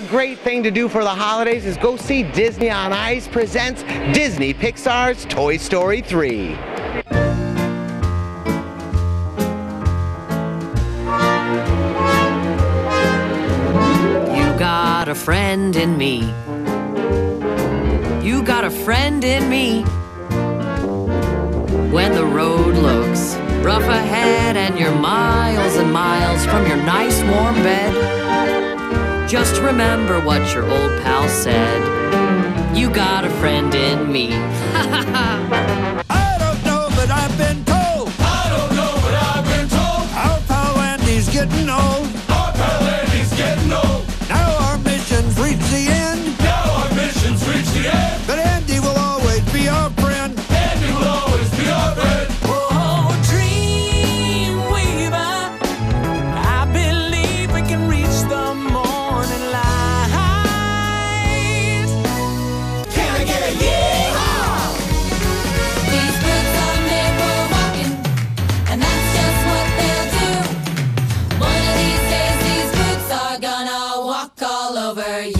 A great thing to do for the holidays is go see Disney on Ice presents Disney Pixar's Toy Story 3. You got a friend in me. You got a friend in me. When the road looks rough ahead and you're miles and miles from your nice warm bed, just remember what your old pal said. You got a friend in me. I don't know, but I've been told. I don't know, but I've been told. Our pal Andy's getting old. over you.